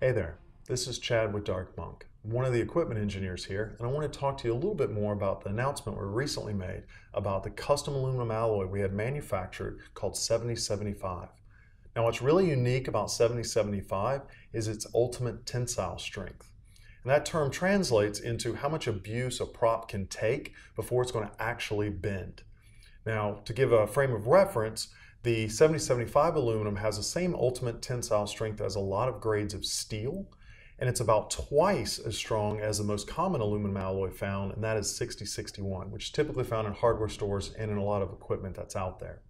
Hey there, this is Chad with Dark Monk, one of the equipment engineers here, and I want to talk to you a little bit more about the announcement we recently made about the custom aluminum alloy we had manufactured called 7075. Now, what's really unique about 7075 is its ultimate tensile strength. And that term translates into how much abuse a prop can take before it's going to actually bend. Now, to give a frame of reference, the 7075 aluminum has the same ultimate tensile strength as a lot of grades of steel, and it's about twice as strong as the most common aluminum alloy found, and that is 6061, which is typically found in hardware stores and in a lot of equipment that's out there.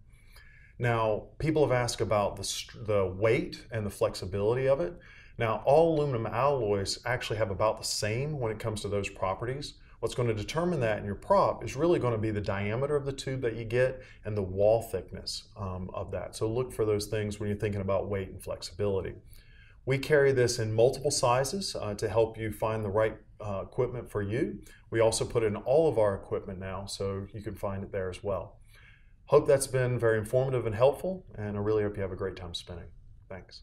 Now, people have asked about the, the weight and the flexibility of it. Now, all aluminum alloys actually have about the same when it comes to those properties. What's going to determine that in your prop is really going to be the diameter of the tube that you get and the wall thickness um, of that. So look for those things when you're thinking about weight and flexibility. We carry this in multiple sizes uh, to help you find the right uh, equipment for you. We also put in all of our equipment now, so you can find it there as well. Hope that's been very informative and helpful, and I really hope you have a great time spinning. Thanks.